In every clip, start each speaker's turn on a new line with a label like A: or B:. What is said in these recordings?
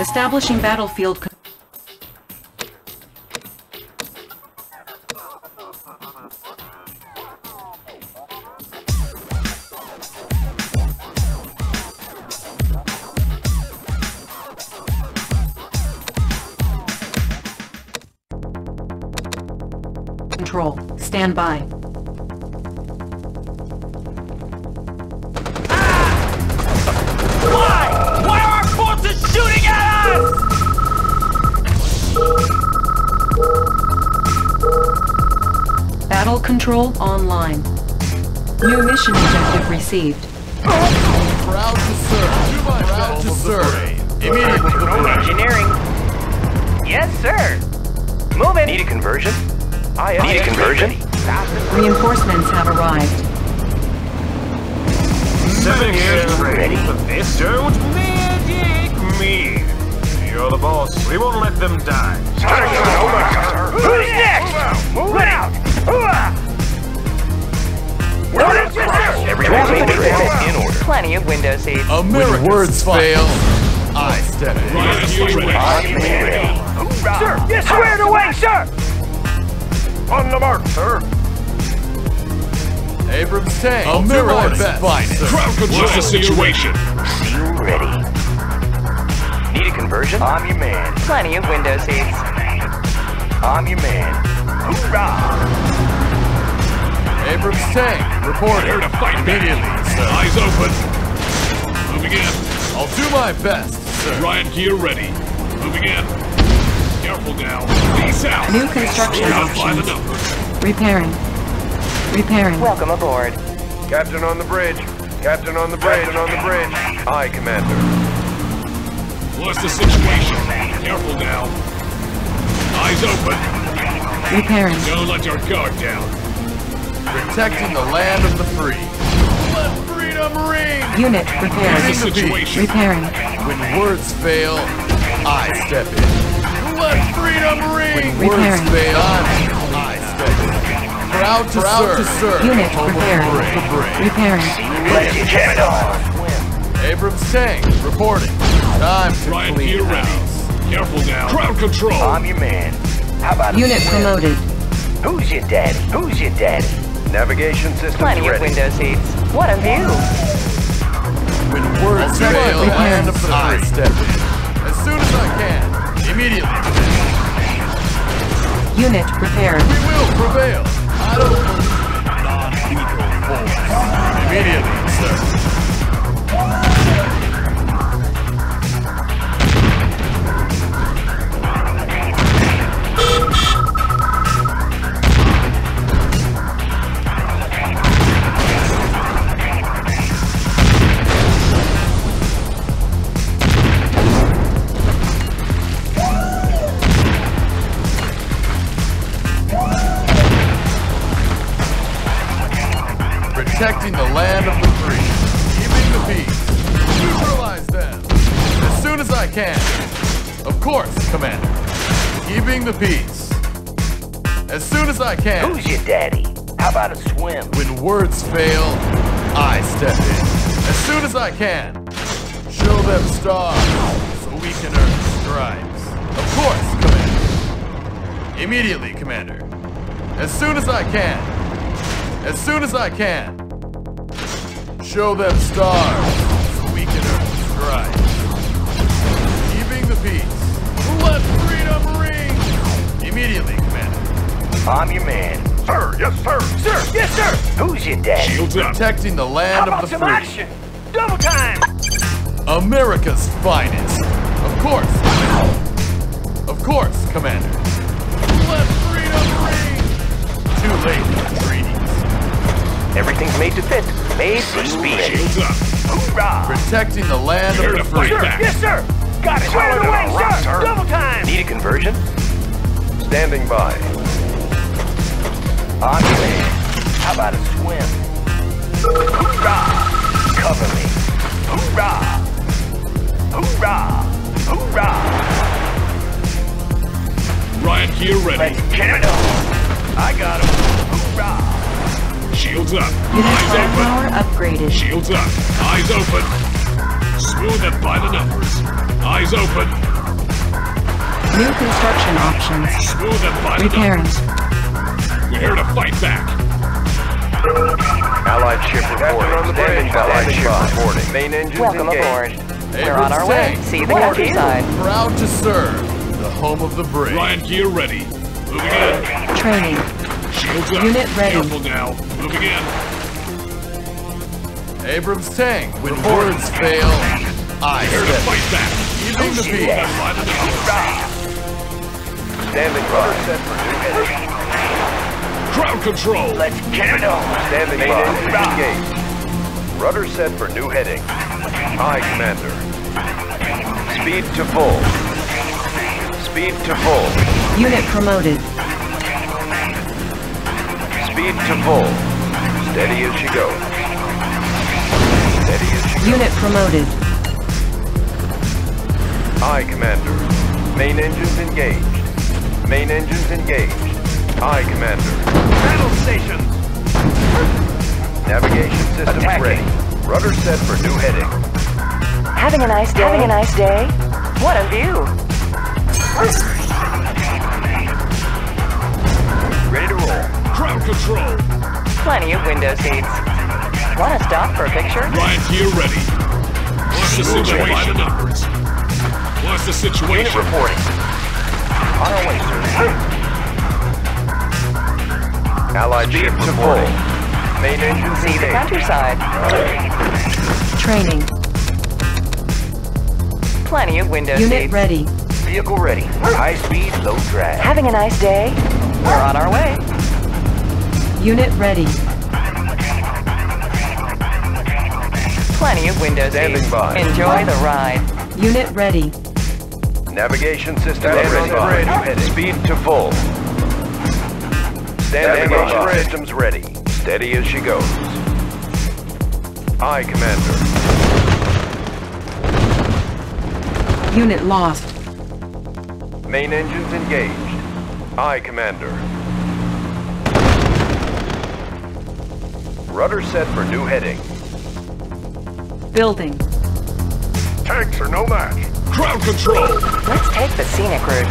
A: Establishing battlefield. Received.
B: In order. Plenty of window seats.
C: America's when words fail, I step in.
B: Sir, yes, squared away, sir.
D: On the mark, sir.
C: Abrams tank. America's finest.
E: Crowd control. What's the situation?
B: Seal ready. Need a conversion? I'm your man. Plenty of window seats. I'm your man. Hoorah!
C: Abrams tank. Reporting.
E: Here to fight.
C: Immediately, sir.
E: Eyes open. Moving in.
C: I'll do my best, sir.
E: Riot gear ready. Moving in. Careful now. Peace out.
A: New construction
E: Down
A: options. Repairing. Repairing.
B: Welcome aboard.
D: Captain on the bridge. Captain on the bridge. Captain on the bridge. Aye, Commander.
E: What's the situation? Careful now. Eyes open.
A: Repairing.
E: Don't let your guard down.
C: Protecting the land of the free. Let freedom ring.
A: Unit
E: What's
A: repaired.
E: the situation?
A: Repairing.
C: When words fail, I step in. Let freedom ring. When words
A: Repairing.
C: fail, I step in. Proud to serve. To serve.
A: Unit
C: Home of the
A: repaired.
C: brave. brave.
A: Repairing.
B: Let's get it on.
C: Abrams tank reporting. Time to
E: Riot
C: clean
E: gear ready. Careful now. Crowd control.
B: I'm your man. How about a
A: Unit promoted.
B: Who's your daddy? Who's your daddy?
D: Navigation systems
B: Plenty of window seats. What a view.
C: When words
A: I'll do my
C: fail, land of the I step. As soon as I can. Immediately.
A: Unit prepared.
C: We will prevail. I don't believe in non-lethal force. Immediately, sir. Protecting the land of the free. Keeping the peace. Neutralize them. As soon as I can. Of course, Commander. Keeping the peace. As soon as I can.
B: Who's your daddy? How about a swim?
C: When words fail, I step in. As soon as I can. Show them stars so we can earn stripes. Of course, Commander. Immediately, Commander. As soon as I can. As soon as I can. Show them stars so we can earn stripes. Keeping the peace. Let freedom ring. Immediately, Commander.
B: I'm your man.
D: Sir, yes, sir.
B: Sir, yes, sir. Who's your dad?
E: Shields up.
C: Protecting the land of the free. Action?
B: Double time.
C: America's finest. Of course. Of course, Commander. Let freedom ring. Too late for treaties.
B: Everything's made to fit. Made for speed. Hoorah.
C: Protecting the land
E: Here
C: of the free.
E: fight back.
B: sir. Got it. Squared away,
D: on rock,
B: sir.
D: sir.
B: Double time. Need a conversion?
D: Standing by.
B: I'm. How about a swim? Hoorah. Cover me. Hoorah. Hoorah. Hoorah.
E: Riot gear ready.
B: Let's get it on. I got him. Hoorah.
E: Shields up. Eyes
A: firepower
E: open.
A: upgraded.
E: Shields up. Eyes open. Smooth it by the numbers. Eyes open.
A: New construction options.
E: Smooth and find
A: Repairing.
E: We're here to fight back.
B: Allied ship reporting. Standing by. Allied ship reporting. Main engines
F: Welcome
B: engaged.
F: aboard. We're on
C: Abrams
F: our way. See the
C: reporting.
F: countryside.
C: Proud to serve. The home of the brave.
E: Riot gear ready. Moving in.
A: Training.
E: Shields up.
A: Unit ready.
E: Careful now. Moving in.
C: Abrams tank. When words fail, I
E: Here to fight back.
C: Easing the
E: Smooth
C: beat.
E: and find the
B: Standing by. set for new.
E: Crowd control.
B: Let's get it on. Standing by. Engines engaged. Rudder set for new heading. Aye, Commander. Speed to full. Speed to full.
A: Unit promoted.
B: Speed to full. Steady as she goes. Steady as she goes.
A: Unit promoted.
B: Aye, Commander. Main engines engaged. Main engines engaged. Aye, Commander. Battle stations! Navigation systems ready. Rudder set for new heading.
F: Having a nice day. Having a nice day. What a view.
E: Control.
F: Plenty of window seats. Want to stop for a picture?
E: Riot gear ready. What's the
B: Smooth and
E: situation? the numbers. What's the
B: Unit
E: situation?
B: reporting. On our way, sir. Allied ship reporting. Main engines
F: See the
B: engaged.
F: countryside.
A: Training.
F: Plenty of window
A: Unit
F: seats.
A: ready.
B: Vehicle ready. High speed, low drag.
F: Having a nice day. We're on our way.
A: Unit ready.
F: Plenty of windows.
B: Standing by.
F: Enjoy the ride.
A: Unit ready.
B: Navigation system ready. ready. Speed to full. Navigation systems ready. Steady as she goes. Aye, Commander.
A: Unit lost.
B: Main engines engaged. Aye, Commander. Rudder set for new heading.
A: Building.
B: Tanks are no match.
E: Crowd control.
F: Let's take the scenic route.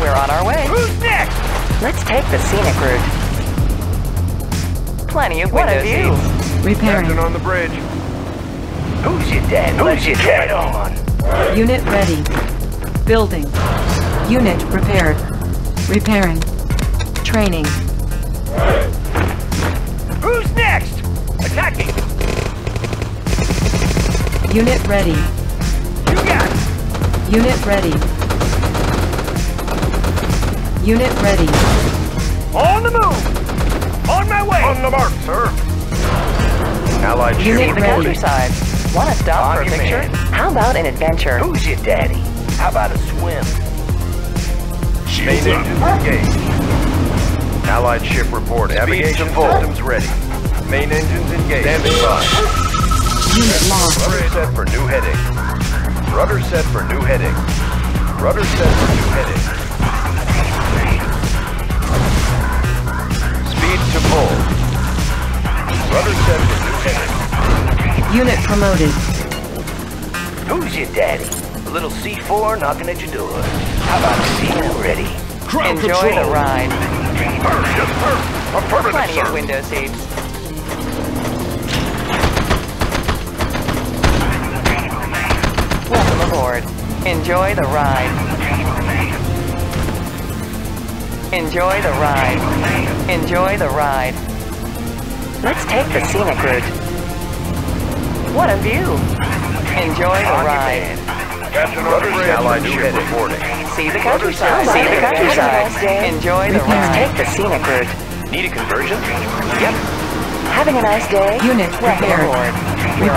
F: We're on our way.
B: Who's next?
F: Let's take the scenic route. Plenty of what window seats.
A: Repairing.
B: Captain on the bridge. Who's your dad? Who's your dad on?
A: Unit ready. Building. Unit prepared. Repairing. Training. Unit ready.
B: You got. it.
A: Unit ready. Unit ready.
B: On the move. On my way. On the mark, sir. Allied ship
A: Unit ready.
F: countryside. Want to stop
B: On
F: for a picture?
B: man.
F: How about an adventure?
B: Who's your daddy? How about a swim? Main
E: Shields
B: engines
E: up.
B: engaged. Allied ship reporting. Navigation systems ready. Main engines engaged. Standing by.
A: Unit lost.
B: Rudder set for new heading. Rudder set for new heading. Rudder set for new heading. Speed to full. Rudder set for new heading.
A: Unit promoted.
B: Who's your daddy? A little C4 knocking at your door. How about C ready?
E: Crowd
F: Enjoy
E: control.
F: the ride.
B: Her, yes, sir. Affirmative,
F: Plenty of window seats. Welcome aboard. Enjoy the ride. Enjoy the ride. Enjoy the ride. Let's take the scenic route. What a view. Enjoy the ride.
B: Captain Rudder's Allied ship reporting.
F: See the countryside. See the countryside. Enjoy the
A: Repairing.
F: ride. Take the scenic route.
B: Need a conversion? Yep.
F: Having a nice day.
A: Unit
F: Welcome
A: prepared.
F: aboard. We're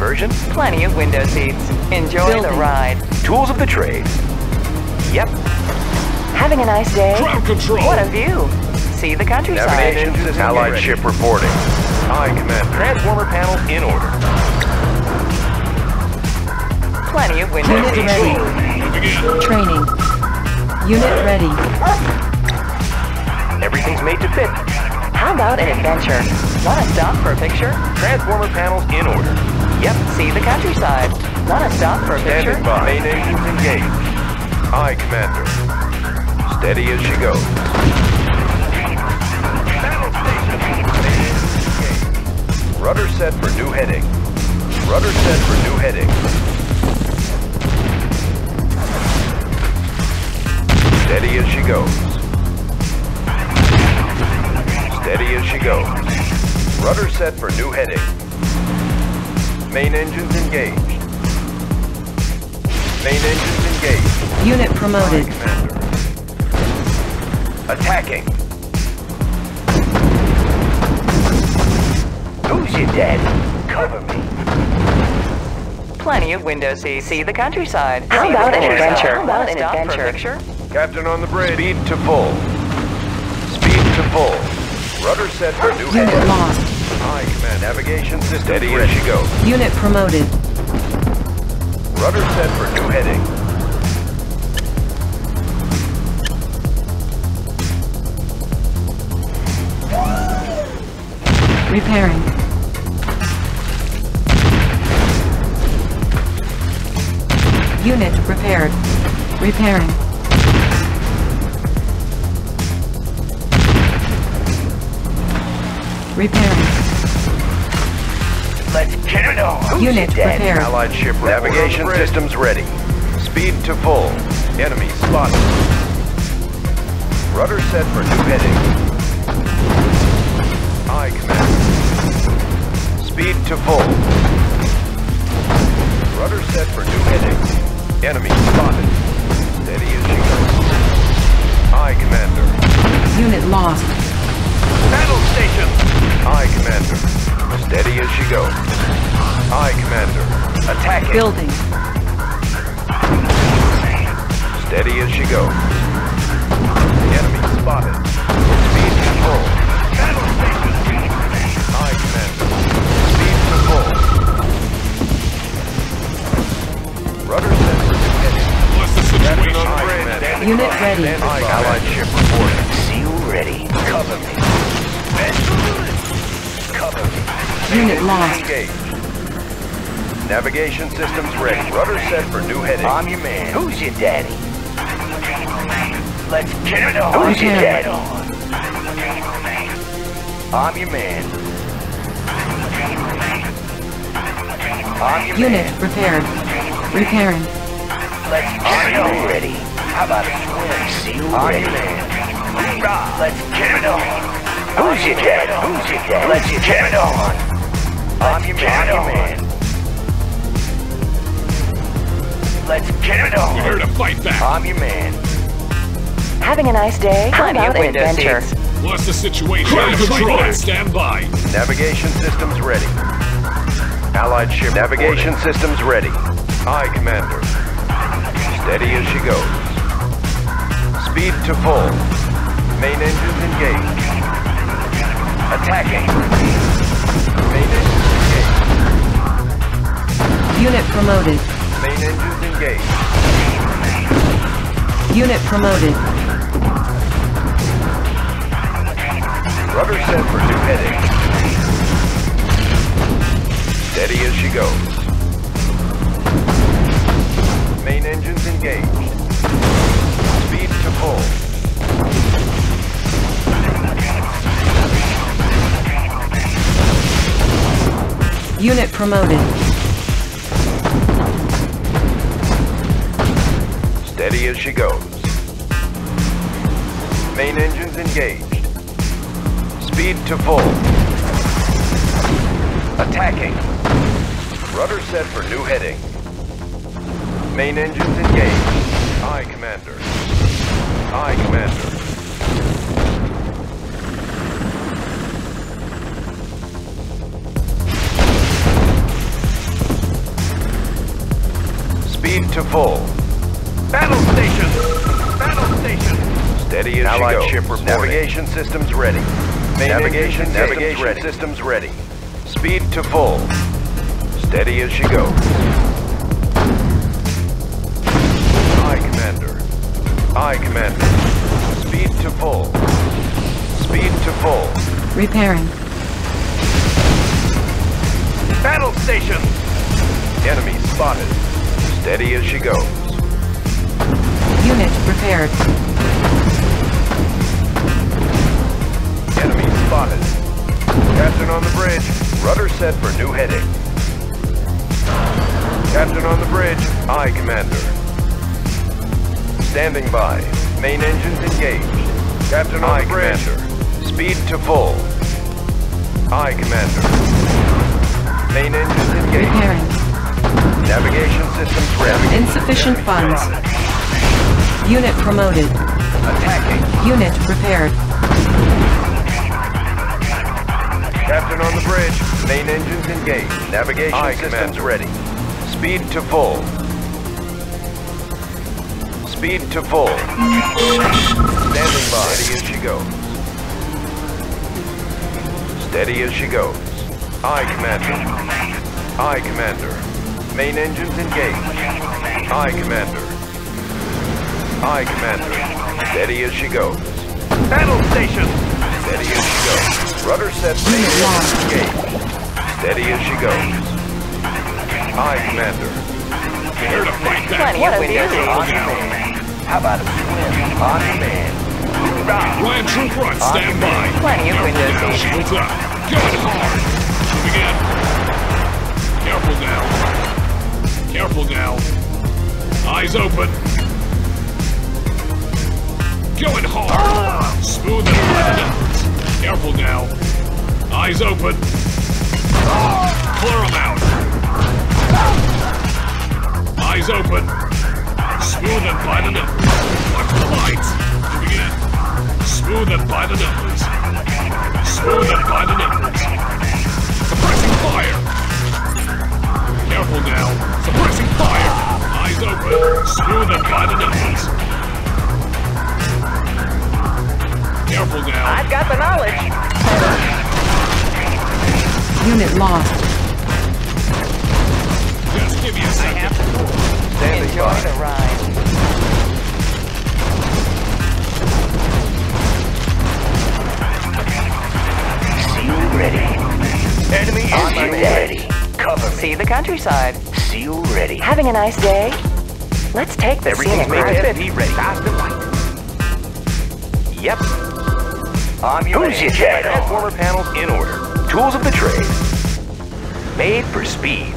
B: conversion?
F: Plenty of window seats. Enjoy the ride.
B: Tools of the trade. Yep.
F: Having a nice day.
E: Crowd control.
F: What a view. See the countryside.
B: Navigation system Allied ship reporting. Aye, Commander. Transformer panels in order.
F: Plenty of window
A: Unit
F: seats.
A: ready. Training. Unit ready.
B: Everything's made to fit.
F: How about an adventure? Want to stop for a picture?
B: Transformer panels in order.
F: Yep. See the countryside. Want to stop for a picture?
B: Standing by. Main engines engaged. Aye, Commander. Steady as she goes. Battle station. Main engaged. Rudder set for new heading. Rudder set for new heading. Steady as she goes. Steady as she goes. Rudder set for new heading. Main engines engaged. Main engines engaged.
A: Unit promoted.
B: Commander. Attacking.
G: Who's your daddy? Cover me.
F: Plenty of window seats. See the countryside.
G: How
F: See
G: about an
F: countryside.
G: adventure?
F: How about an
G: Stop for a
F: adventure?
G: picture?
B: Captain on the bridge. Speed to full. Speed to full. Rudder set for new
A: Unit
B: heading.
A: lost.
B: Aye, command. Navigation system steady as she goes.
A: Unit promoted.
B: Rudder set for new heading.
A: Repairing. Unit repaired. Repairing. Repairing.
G: Let's get it on.
A: Unit
G: your daddy?
A: repaired.
B: Allied ship navigation systems ready. Speed to full. Enemy spotted. Rudder set for new heading. Aye, command. Speed to full. Rudder set for new heading. Enemy spotted. Steady as she goes. Aye, commander.
A: Unit lost.
B: Battle station. Aye, commander. Steady as she goes. Aye, commander. Attacking.
A: Building.
B: Steady as she goes. Enemy spotted. Speed control. Battle station. Aye, Commander. Speed to full. Rudder set for new heading.
E: The
B: Captain on the bridge.
A: Unit
B: by.
A: ready.
B: Standing by. Allied ship reporting.
G: Seal ready. Cover me. Cover me.
A: Unit lost.
B: Engaged. Navigation systems ready. Rudder set for new heading.
G: I'm your man. Who's your daddy? Let's get it on. Who's your
A: Okay.
G: daddy? I'm your man. I'm your
A: Unit
G: man.
A: repaired. Repairing.
G: Let's get it on. ready. How about a swim? Seal I'm ready. your man. Hoorah. Let's get it on. Who's your daddy? Who's your daddy? Let's get it on. I'm your man. I'm Let's get it on.
E: We're here to fight back.
G: I'm your man.
F: Having a nice day?
G: How
F: Plenty
G: about
F: of
G: adventure?
F: seats.
E: What's the situation?
D: Cruise
E: Control.
D: control.
E: Stand by.
B: Navigation systems ready. Allied ship navigation systems ready. Aye, Commander. Steady as she goes. Speed to full. Main engines engaged. Attacking. Main engines engaged.
A: Unit promoted.
B: Main engines engaged.
A: Unit promoted.
B: Rudder set for new heading. Steady as she goes. Main engines engaged. Speed to full.
A: Unit promoted.
B: Steady as she goes. Main engines engaged. Speed to full. Attacking. Rudder set for new heading. Main engines engaged. Aye, Commander. Aye, Commander. Speed to full. Battle station! Battle station! Steady as
D: Allied
B: she goes.
D: ship reporting.
B: Navigation systems ready.
D: Main
B: navigation
D: engine
B: navigation
D: systems ready.
B: systems ready. Speed to full. Steady as she goes. Aye, Commander. Aye, Commander. Speed to full. Speed to full.
A: Repairing.
B: Battle station! Enemy spotted. Steady as she goes.
A: Unit prepared.
B: Enemy spotted. Captain on the bridge. Rudder set for new heading. Captain on the bridge. Aye, Commander. Standing by. Main engines engaged. Captain on the bridge. Commander. Speed to full. Aye, Commander. Main engines engaged.
A: Repairing.
B: Navigation systems ready.
A: Insufficient funds. Unit promoted.
B: Attacking.
A: Unit prepared.
B: Captain on the bridge. Main engines engaged. Navigation
C: Aye,
B: systems
C: Commander.
B: ready. Speed to full. Speed to full. Standing by. Steady as she goes. Steady as she goes. Aye, Commander. Aye, Commander. Main engines engaged. Aye, Commander. Aye, Commander. Steady as she goes. Battle station! Steady as she goes. Rudder set main
A: Unit lost.
B: engines engaged. Steady as she goes. Aye, Commander.
E: Prepare to fight back.
F: Plenty What of a view.
G: On
F: seats.
G: demand. How about a swim? On demand. Hoorah!
E: Riot Troop Front, stand by.
F: Plenty of window
E: Down,
F: seats.
E: shields up. Going hard. Moving in. Careful now. Careful now. Eyes open. Going hard. Smooth and flat. Careful now. Eyes open. Clear them out. Eyes open. Smooth and by the nose. Watch the lights. Moving in. Smooth and by the nose. Smooth and by the nose. Suppressing fire. Careful now. Suppressing fire. Eyes open. Smooth and by the nose. Careful now.
F: I've got the knowledge.
A: Unit lost.
E: Just give me a second.
B: Standing
F: Enjoy
B: by.
F: the ride.
G: Seal ready.
B: Enemy
G: On ready. Cover me.
F: See the countryside.
G: Seal ready.
F: Having a nice day? Let's take the
G: Everything's
F: scenic
G: made
F: route.
G: to be ready. Fast and light. Yep. I'm your Who's your dad? Transformer panels in order. Tools of the trade. Made for speed.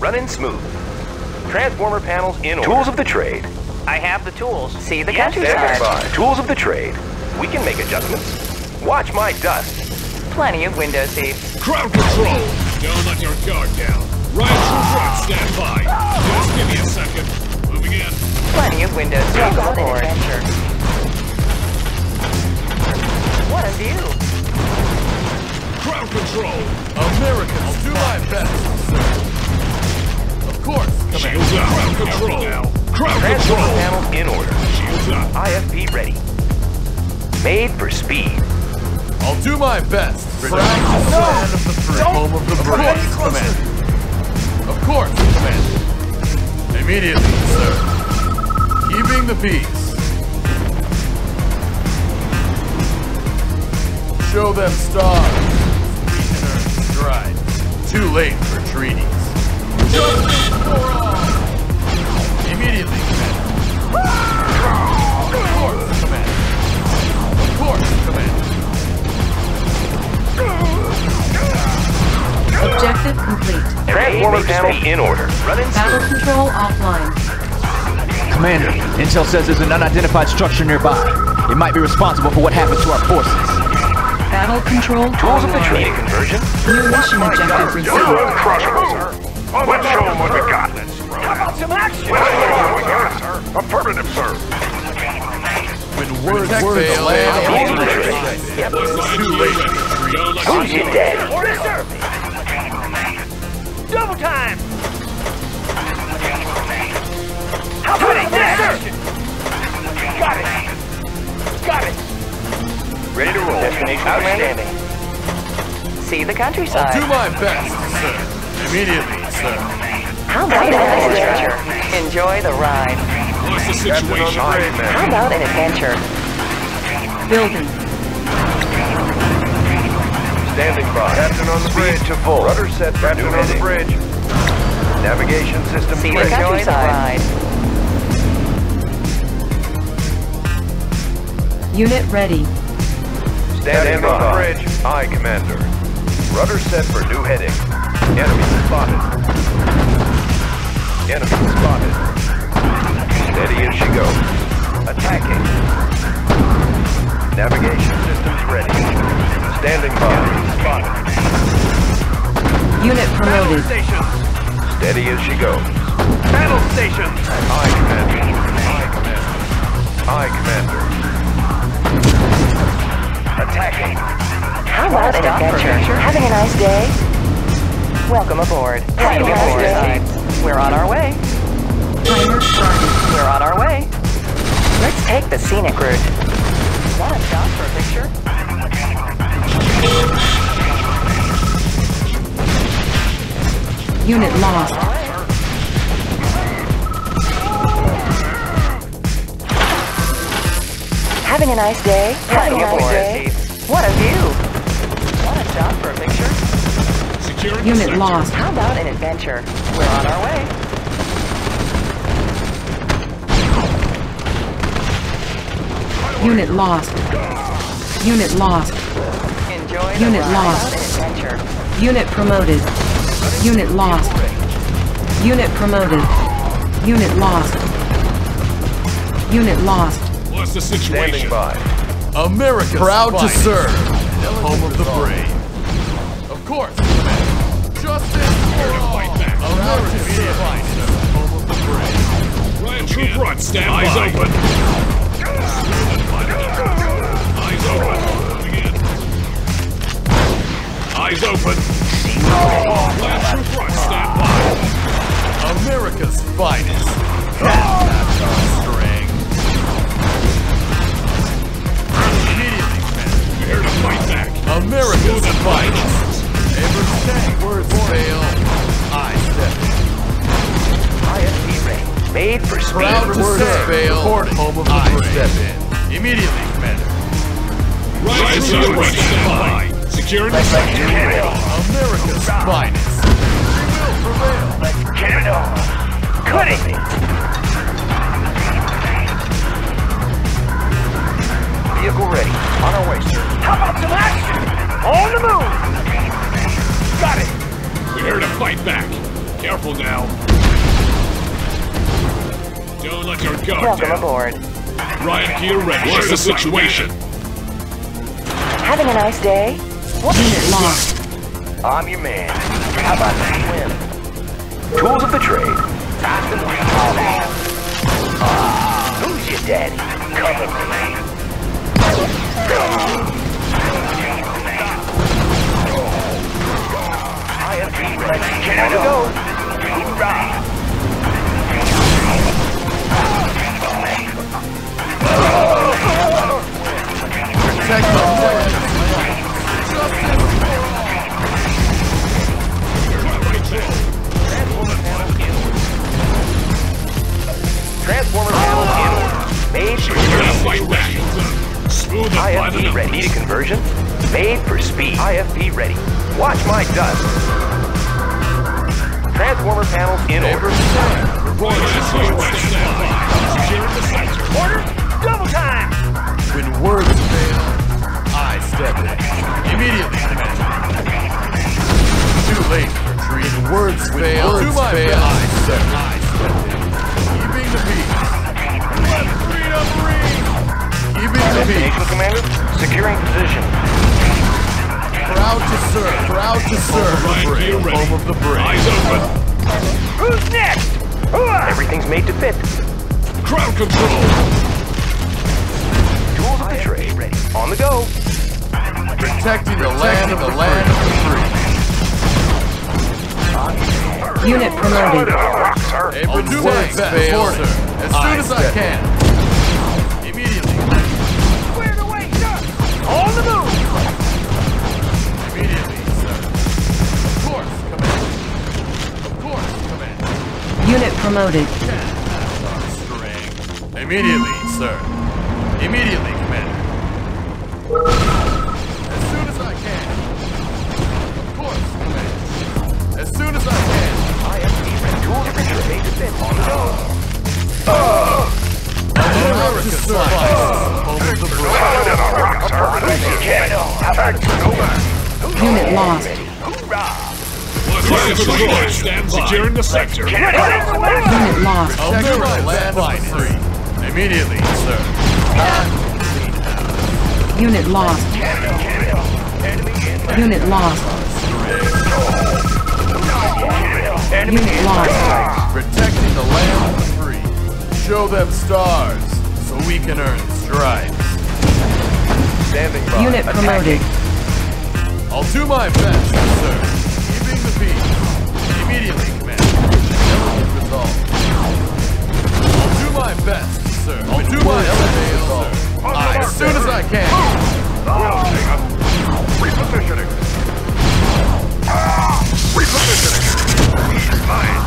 G: Running smooth. Transformer panels in order. Tools of the trade. I have the tools.
F: See the
G: Standing
F: countryside.
G: by. Tools of the trade. We can make adjustments. Watch my dust.
F: Plenty of window seats.
E: Crowd control. Don't let your guard down. Riot Troop Front, stand by. Just give me a second. Moving in.
F: Plenty of window seats aboard. What a view.
E: Crowd control.
C: Americans, do my best. Of course, Commander.
E: Shields up. Crowd control. Crowd
G: Transformer
E: control.
G: panels in order.
E: Shields up.
G: IFV ready. Made for speed.
C: I'll do my best. Proud to stand of the free. Home of the brave, Commander. Of course, Commander. Immediately, sir. Keeping the peace. Show them stars. We can. Too late for treaties. Justice for all. Immediately, Commander. Of course, Commander. Of course, Commander.
A: Objective complete.
G: Transformer panels in order. Running
A: Battle
G: smooth.
A: control offline.
H: Commander, Intel says there's an unidentified structure nearby. It might be responsible for what happened to our forces.
A: Battle control
G: Tools of the trade conversion.
A: New mission objective received.
D: uncrushable, sir. Let's show them what we got. How about some action? Let's show them what we got, sir. Affirmative, sir.
C: When words
H: Protect the
C: fail,
H: land
C: and
G: and the
C: the
G: trade.
C: Too late.
G: Who's your daddy?
D: Order, sir. Double time. How about it, sir? Got it. Got it.
G: Ready to roll. Destination outstanding.
F: See the
C: I'll do my best, sir. Immediately, sir.
F: How about an adventure? Enjoy the ride.
E: What's the
B: Captain on the
E: situation?
F: How about an adventure?
A: Building.
B: Standing by. Captain on the bridge to full. Rudder set for Captain on the bridge. Navigation system.
F: Enjoy
B: ready.
F: the ride.
A: Unit ready.
B: Standing by. Bridge. Aye, Commander. Rudder set for new heading. Enemy spotted. Enemy spotted. Steady as she goes. Attacking. Navigation systems ready. Standing by. Spotted.
A: Unit promoted.
B: stations. Steady as she goes. Battle stations. Aye, Commander. Aye, Commander. Aye, Commander. Attacking.
F: How about an adventure? Having a nice day? Welcome aboard. Welcome aboard. We're on our way. We're on our way. Let's take the scenic route. Want to stop for a picture?
A: Unit lost.
F: Having a nice day? Having a nice day? What a view! Want to stop for a picture?
E: Securing
A: Unit
E: sector.
A: lost.
F: How about an adventure? We're on our way.
A: Unit lost. Unit lost.
F: Enjoy
A: Unit lost.
F: How about an adventure?
A: Unit promoted. Unit lost. Unit promoted. Unit lost. Unit lost.
E: What's the
B: Standing
E: situation?
B: by.
C: America proud to serve, home of the brave. Of course, Commander. Justice for all.
E: fight back.
C: America's finest, home of the brave.
E: Riot Troop front, stand Eyes open. Situation?
F: Having a nice day?
A: Unit lost.
G: I'm your man. How about the swim? Tools of the trade. Time to move. Ah, who's your daddy? Cover me. IFV, let's get IFV ready. Need a conversion? Made for speed. IFV ready.
B: Watch my dust.
G: Transformer panels in order.
E: Riot gear ready. Stand by. Securing the sector.
G: Order. Double time.
C: When words fail, I step in. Immediately, Too late to retreat. When words fail,
H: words
C: to my
H: fail.
C: I step, I step in. Keeping the peace. Let freedom ring. Keeping
G: Destination. Commander. Securing position.
C: Proud to serve. Proud to serve the
E: Riot gear
C: brave. Home of the brave.
E: Eyes open.
G: Who's next? Everything's made to fit.
E: Crowd control.
G: Tools of the trade ready. On the go.
C: Protecting the land of the land of the free.
A: Unit promoted.
G: sir.
C: Able to words fail, sir. As soon as I can.
A: Promoted.
C: That's our string. Immediately, sir. Immediately, Commander. As soon as I can. Of course, Commander. As soon as I can.
G: IFV ready. Tools of the trade have on the go.
C: America's finest. Over the bridge.
G: Let's get it on. How about a
A: Unit lost.
E: Ready for deploy. Stand. Securing the sector.
A: Unit lost.
C: America's land free. Immediately, sir.
A: Unit lost. Unit lost. Unit lost.
C: Protecting the land free. Show them stars so we can earn stripes.
B: Standing by.
A: Unit promoted.
C: I'll do my best, sir. Elegant. I'll do my best, sir. I'll do my elegant resolve. Aye, as soon as I can.
D: Well, Jacob. Repositioning. Ah, repositioning. He's mine.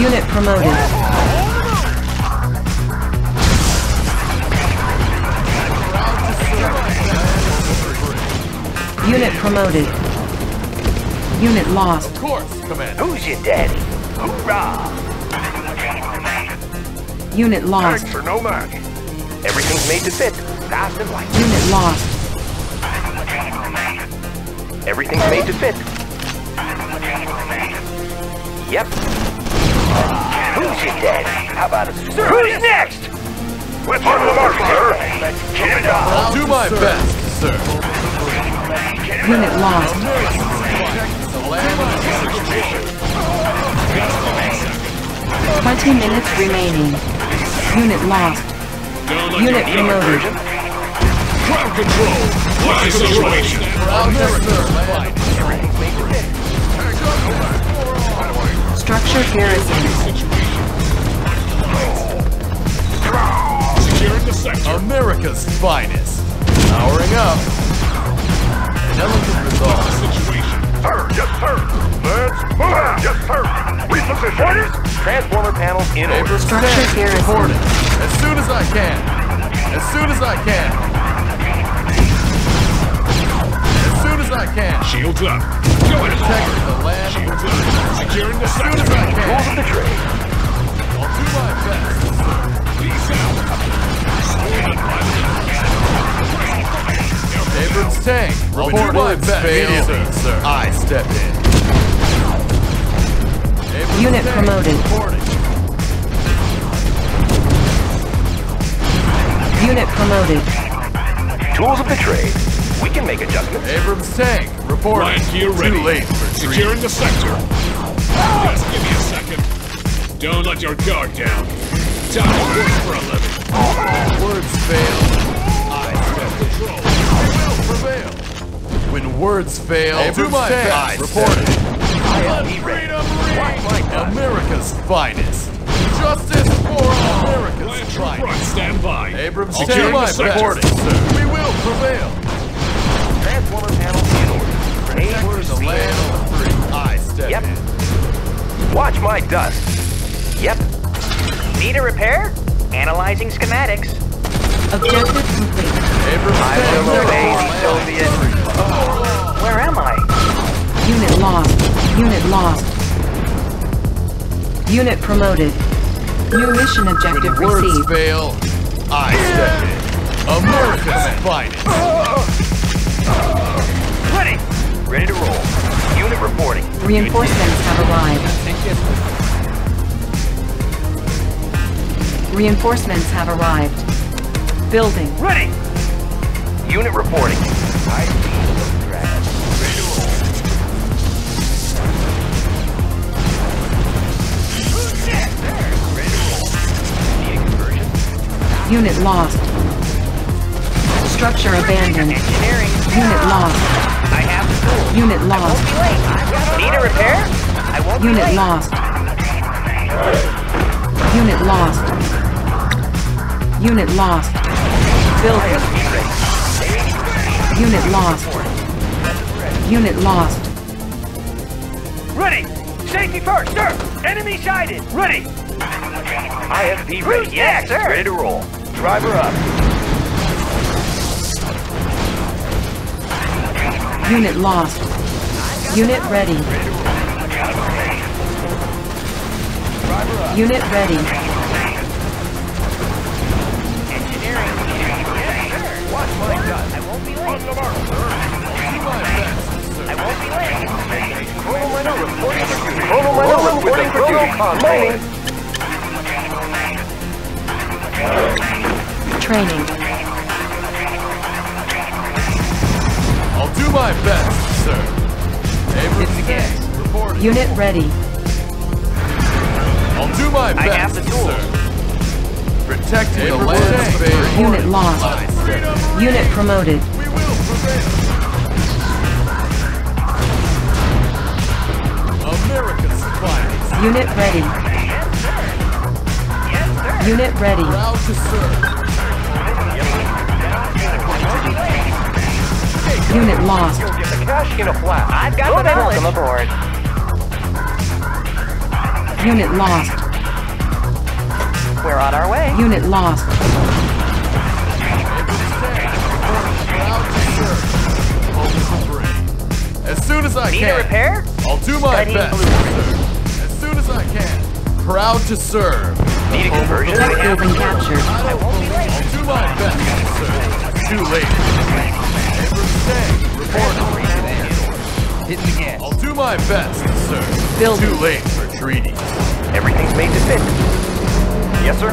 A: Unit promoted. Unit promoted. Unit lost.
C: Of course, Commander.
G: Who's your daddy? Hoorah!
A: Unit lost.
D: Tanks are no match.
G: Everything's made to fit. Fast and light.
A: Unit lost.
G: Everything's made to fit. Yep. Who's your daddy? How about a sir? Who's next?
D: Let's on the mark, sir.
G: Let's get it on.
C: I'll do my best, sir.
A: Unit lost.
C: The land of the
A: 20 minutes remaining. Unit lost.
E: Don't
A: Unit
E: your guard
A: promoted.
E: Ground control. What's the situation?
C: I'll never serve.
A: Structure garrison.
E: Securing the sector.
C: America's finest. Powering up. An elegant resolve.
E: Situation.
D: Sir, yes, sir. Let's move out. Yes, sir. Repositioning.
G: Transformer panels in order.
C: Neighbors
A: Structure
C: stand
A: garrison.
C: reporting. As soon as I can. As soon as I can. As soon as I can.
E: Shields up. Going
C: Protecting
E: hard.
C: the land
E: Shields up. Securing the
C: As soon as. I
G: Tools
C: can.
G: of the trade.
C: I'll do my best.
E: The
C: tank. Reporting. my best. Sir. I step in. Abrams
A: Unit promoted.
C: Reporting.
A: Unit promoted.
G: Tools of the trade. We can make adjustments.
C: Abrams tank. report.
E: Riot gear ready.
C: Too late for.
E: Securing the sector. Just give me a second. Don't let your guard down. Time to work for a living.
C: Words fail. I step in.
E: Control.
C: We will prevail. When words fail,
G: Abrams
C: do my
G: tank.
C: best.
G: I
C: Reporting.
G: Let freedom ring.
C: America's finest. Justice for America's
E: Lance front.
C: finest.
E: Stand by.
C: Abrams
E: Securing
C: tank.
E: the
C: my
E: sector.
C: reporting, sir. We will prevail.
G: Transformer panels in order.
C: Protecting the land of the free. I step
G: Yep.
C: in.
G: Watch my dust. Yep. Need a repair? Analyzing schematics.
A: Objective complete.
C: Abrams
G: I will obey the Soviet.
C: free.
G: Where am I?
A: Unit lost. Unit lost. Unit promoted. New mission objective
C: When words
A: received.
C: fail, I step in. America's finest.
G: Ready. Ready to roll. Unit reporting.
A: Reinforcements have arrived. Reinforcements have arrived. Building.
G: Ready. Unit reporting. I see. Dragon. Ready to roll. Ready to roll. Need a conversion?
A: Unit lost. Structure abandoned.
G: Engineering.
A: Unit lost.
G: I have the.
A: Unit lost.
G: Need a repair? I won't be
A: Unit lost. Unit lost. Unit lost. Building. Unit lost. Unit lost.
G: Ready! Safety first, sir! Enemy sighted! Ready! IFV ready. Yes, sir! Ready to roll. Driver up.
A: Unit lost. Unit ready. Unit ready.
B: Reporting. Mining.
A: Training.
C: I'll do my best, sir. Abrams
H: gas.
C: report.
A: Unit ready.
C: I'll do my best,
G: have the tools.
C: sir. Protecting the land.
A: Unit lost.
C: I step in.
A: Unit promoted. Unit ready. Unit ready.
C: Proud to serve.
A: Unit lost.
B: The cash in a flash.
F: I've got the knowledge. Welcome aboard.
A: Unit lost.
F: We're on our way.
A: Unit lost.
C: Proud to serve. Home to bring. As soon as I
F: Need
C: can.
F: a repair?
C: I'll do my
F: Studying
C: best, Proud to serve.
G: Need a conversion?
A: Tech building captured.
C: I won't be late. I'll do my best, sir. Too late. Abrams stay. Reporting.
H: Hitting the gas.
C: I'll do my best, sir.
A: Building.
C: Too late for treaties.
B: Everything's made to fit. Yes, sir.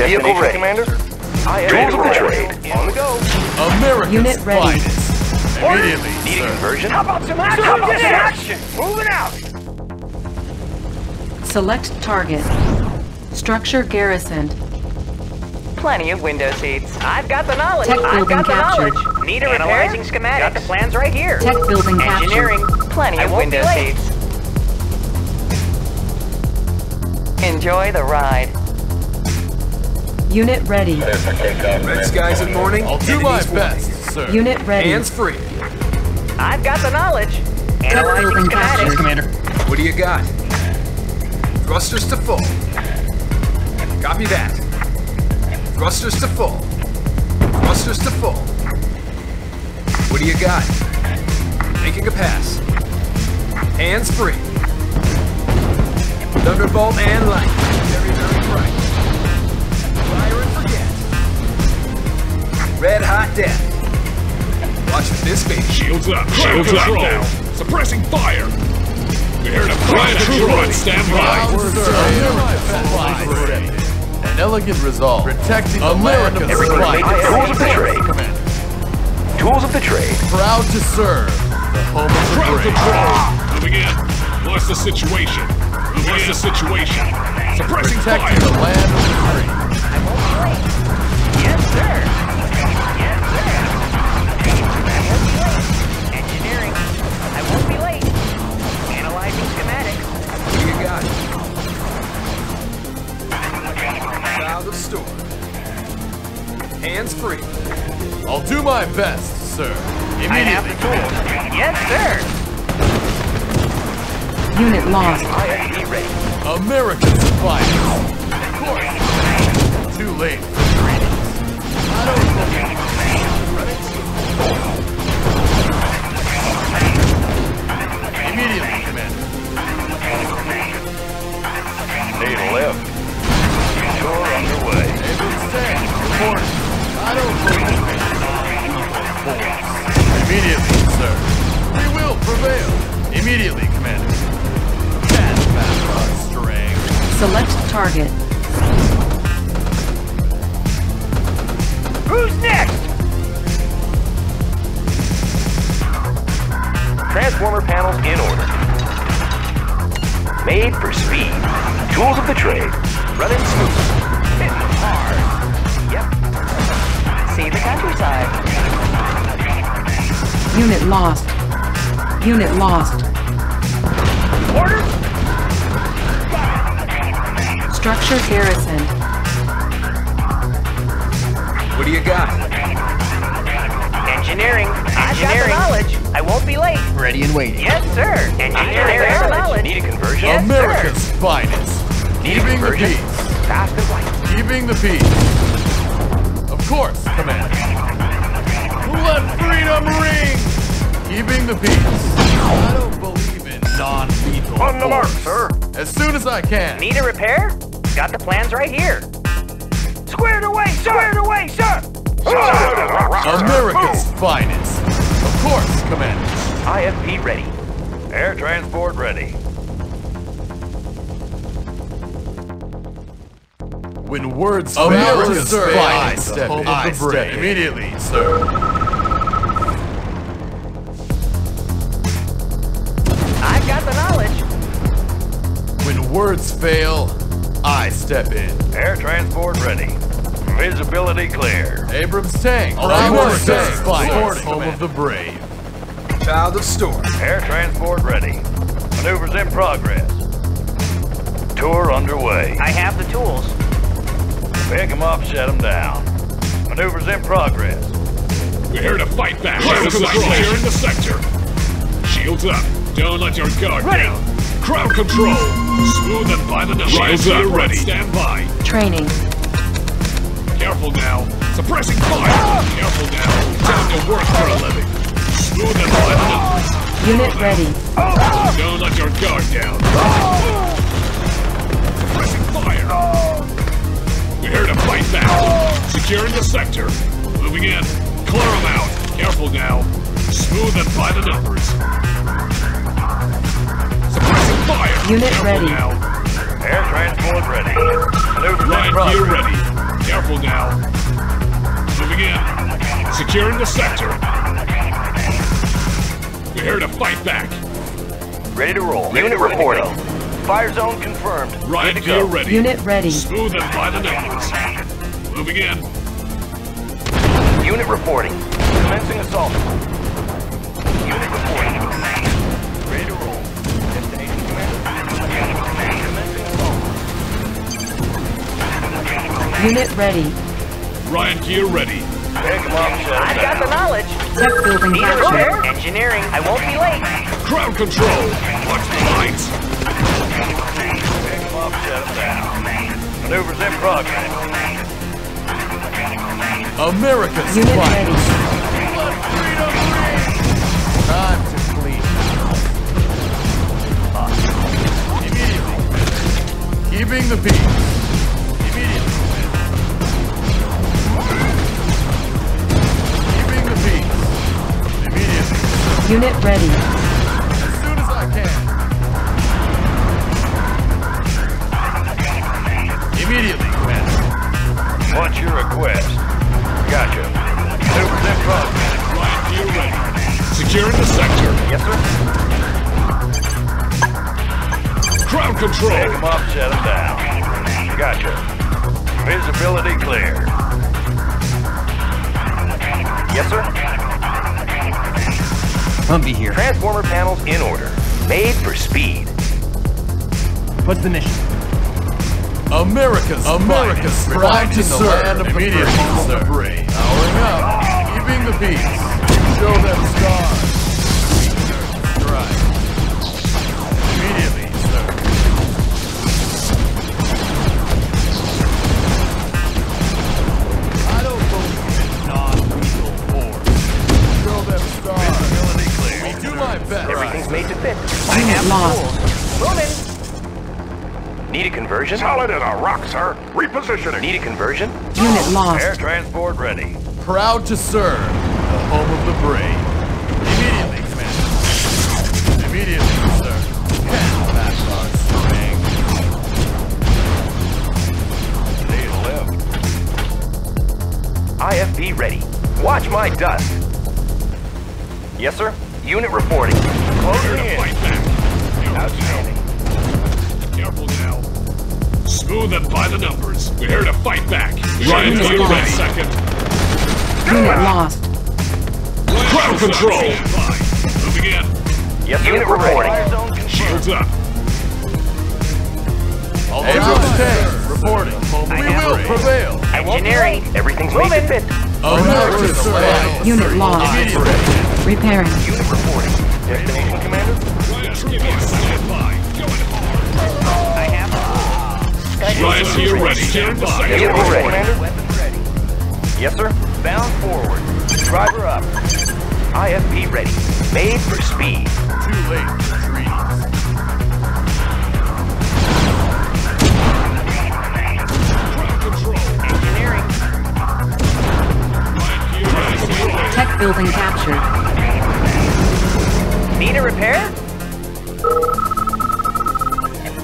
G: Vehicle ready.
B: Commander. I am
G: Tools of the trade.
B: On the go.
C: America's
A: Unit ready.
C: finest. Immediately,
G: Need a conversion?
D: How about some action? How about some action? Moving out.
A: Select target. Structure garrisoned.
F: Plenty of window seats. I've got the knowledge.
A: Tech
F: I've
A: building
F: got the
A: captured.
F: knowledge. Need a repair? Analyzing schematics. Got the plans right here.
A: Tech building
F: Engineering.
A: captured.
F: Plenty
G: I
F: of window seats. Enjoy the ride.
A: Unit ready.
I: Red skies in morning.
C: I'll do my best, sir.
A: Unit ready.
I: Hands free.
F: I've got the knowledge. Analyzing
A: building captured.
F: schematics.
H: Commander.
I: What do you got? Thrusters to full. Copy that. Thrusters to full. Thrusters to full. What do you got? Making a pass. Hands free. Thunderbolt and light. Very, very bright. Fire and forget. Red hot death. Watch this baby.
E: Shields up. Shields up now. Suppressing fire. We're here to fly the troop on standby.
C: Proud to serve. America's finest. An elegant resolve. Protecting the land of
G: Everything's made to tools of the trade.
C: Commander.
G: Tools of the trade.
C: Proud to serve. The home of the
E: Crowd
C: brave.
E: control. Moving in. What's the situation? What's the situation? Suppressing
C: Protecting the land of the free.
F: Yes, sir.
I: Cloud of storm. Hands free.
C: I'll do my best, sir.
F: I have the
C: Immediately.
F: tools. Yes, sir.
A: Unit lost.
C: American finest. Of course. Too late for treaties. I don't Immediately, Commander.
B: Need a lift. Tour underway.
C: Abrams stay. Report. I don't believe it. Immediately, sir. We will prevail. Immediately, Commander. That's Babcock string.
A: Select target.
G: Who's next?
B: Transformer panels in order.
G: Made for speed. Tools of the trade.
B: Running smooth. Hitting hard.
F: See the countryside.
A: Unit lost. Unit lost.
G: Order?
A: Structure garrisoned.
I: What do you got?
F: Engineering. I've got the knowledge. I won't be late.
H: Ready and waiting.
F: Yes, sir. Engineering.
B: Need a
F: knowledge.
B: Need a conversion?
F: Yes, sir.
C: America's finest.
B: Need a
C: Keeping the peace.
B: Fast and light.
C: Keeping the peace. Of course, Commander. Let freedom ring! Keeping the peace. I don't believe in non-lethal
D: On the mark, sir.
C: As soon as I can.
J: Need a repair? Got the plans right here. Squared away, sir! Squared away, sir!
D: Solid as a rock, sir.
C: America's finest. Of course, Commander.
G: IFV ready.
D: Air transport ready.
C: When words fail to serve, I step in. I step immediately, sir.
J: I've got the knowledge.
C: When words fail, I step in.
D: Air transport ready. Visibility clear.
C: Abrams tank.
I: America's
C: America's finest.
I: finest.
C: Home of the brave.
I: Child of Storm.
D: Air transport ready. Maneuvers in progress. Tour underway.
J: I have the tools.
D: Pick 'em up, set 'em down. Maneuvers in progress.
E: We're here to fight back. Crowd control. Securing the sector. Shields up. Don't let your guard
J: Ready.
E: down. Crowd control. Smooth and by the numbers. Shields up. Ready. Stand by.
A: Training.
E: Careful now. Suppressing fire. Careful now. Time to work for a living. Smooth and by the numbers.
A: Unit ready.
E: Don't let your guard down. Suppressing We're here to fight back. Securing the sector. Moving in. Clear them out. Careful now. Smooth and by the numbers. Suppressing fire.
A: Unit
E: Careful
A: ready.
E: now.
D: Air transport ready. Maneuvers in
E: Riot
D: progress.
E: gear ready. Careful now. Moving in. Securing the sector. We're here to fight back.
G: Ready to roll. Unit reporting. Fire zone confirmed.
E: Riot
G: Good
E: gear
G: go.
E: ready.
A: Unit ready.
E: Smooth and by the numbers. Moving in.
G: Unit reporting. Commencing assault. Unit reporting. Ready to roll. Destination commander. Commencing assault.
A: Unit ready.
E: Riot gear ready.
D: Pick 'em up, set 'em
J: I've got the knowledge.
A: Tech building
J: Need a Engineering. I won't be late.
E: Crowd control. Watch the lights.
D: Maneuvers in progress.
C: America's
A: Unit ready.
C: Time to. Immediately. Keeping the peace. Immediately. Keeping the peace. Immediately.
A: Unit ready.
D: What's your request? Gotcha. Maneuvers in progress.
E: Riot gear ready. Securing the sector.
G: Yes, sir.
E: Crowd control.
D: Pick 'em up, set 'em down. Gotcha. Visibility clear.
G: Yes, sir.
H: Humvee here.
G: Transformer panels in order. Made for speed.
H: What's the mission?
C: America's America's proud to serve. Land of immediately, sir. Powering up, keeping the peace. Show them stars. Right. Immediately, sir. I don't believe in non-lethal force. Show them stars.
D: Visibility clear.
C: We do my best.
G: Everything's made to fit.
A: Unit lost.
J: Moving.
G: Need a conversion?
D: Solid as a rock, sir. Repositioning.
G: Need a conversion?
A: Unit lost.
D: Air transport ready.
C: Proud to serve the home of the brave. Immediately, Commander. Immediately, sir. Can't pass our swing.
D: Stay left.
G: IFV ready. Watch my dust. Yes, sir. Unit reporting.
E: We're
G: Closing
E: to
G: in.
E: fight back.
G: Outstanding.
E: Smooth and by the numbers. We're here to fight back. Riot
A: Unit
E: gear
A: lost.
E: ready. Second.
A: Unit lost.
E: Crowd control. Moving in.
G: Yes, sir. Unit reporting.
E: Shields up.
C: Abrams tank reporting. We will prevail.
J: I won't.
G: Everything's made to
J: Moving.
G: fit.
C: America's finest.
A: Unit lost. Repairing.
G: Unit reporting. Destination commander?
E: Riot gear stand by. You're ready. Stand by.
G: Ready. Ready. Yes, sir. Bound forward. Driver up. IFV ready. Made for speed.
C: Too late to treat.
A: Tech building captured.
J: Need a repair?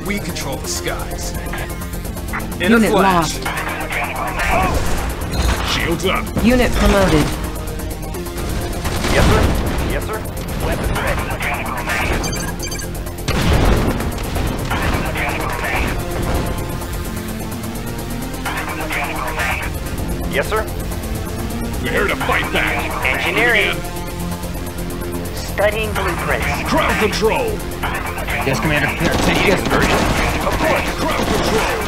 I: We control the skies. In
A: Unit
I: a flash.
A: lost.
E: Shields up.
A: Unit promoted.
J: Yes, sir. Yes, sir. Weapons ready. Yes, sir.
E: We're here to fight back.
J: Engineering. Studying blueprints.
E: Crowd control.
H: Yes, Commander. Here, take this.
J: Of course.
E: Crowd control.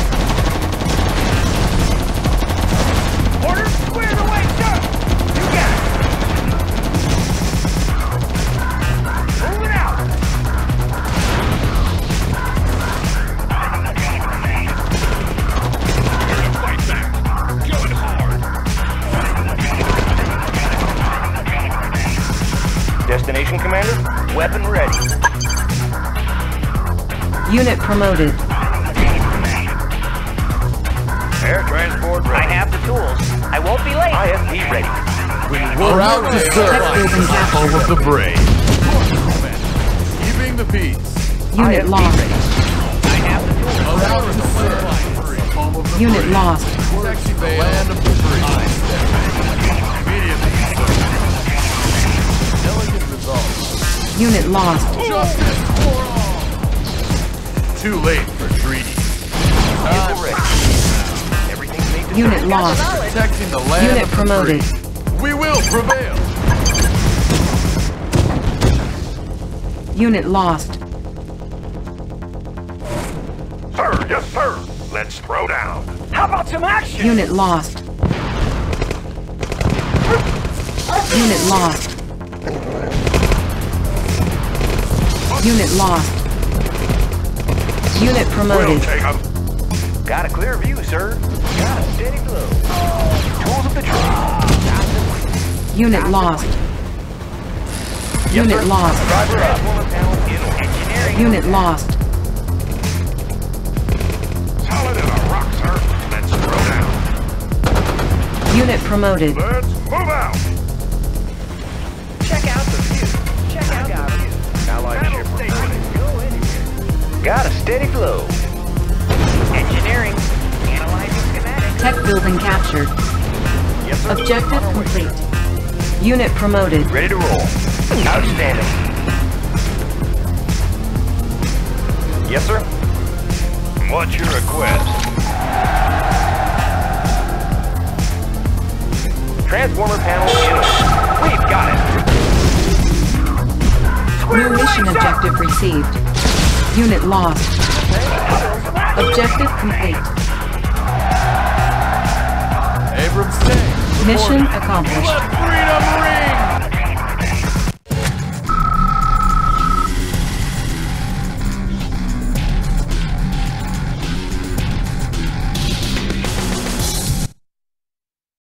A: promoted.
J: Air transport ready. I have the tools. I won't be late. IFV ready.
C: Proud to serve.
A: Tech building
C: Home
A: captured.
C: of the brave. Keeping the peace.
A: Unit lost.
J: I have the tools.
C: Proud to serve. Home of the
A: Unit
C: brave.
A: lost.
C: Protecting the land of the free. Immediately, sir. Elegant results.
A: Unit lost.
C: Justice for all. Too late for treaty. Time
J: Vehicle ready. Everything's made to
A: Unit lost.
C: protecting the land
A: Unit promoted.
C: free. We will prevail.
A: Unit lost.
D: Sir, yes, sir. Let's throw down.
J: How about some action?
A: Unit lost. Unit lost. Unit lost. Unit
D: We'll
A: promoted.
J: Got a clear view, sir. Got a steady flow. Tools of the trade.
A: Unit lost. Unit lost.
J: Driver up. Transformer panel in order. Engineering.
A: Unit lost.
D: Solid as a rock, sir. Let's throw down.
A: Unit promoted.
D: Let's move out.
J: Got a steady flow. Engineering. Analyzing schematics.
A: Tech building captured.
J: Yes, sir.
A: Objective complete. Unit promoted.
J: Ready to roll. Outstanding. Yes, sir.
D: What's your request?
J: Transformer panel in. We've got it.
A: New mission objective received. Unit lost. Objective complete.
C: Abrams.
A: Mission accomplished.
C: Let freedom ring.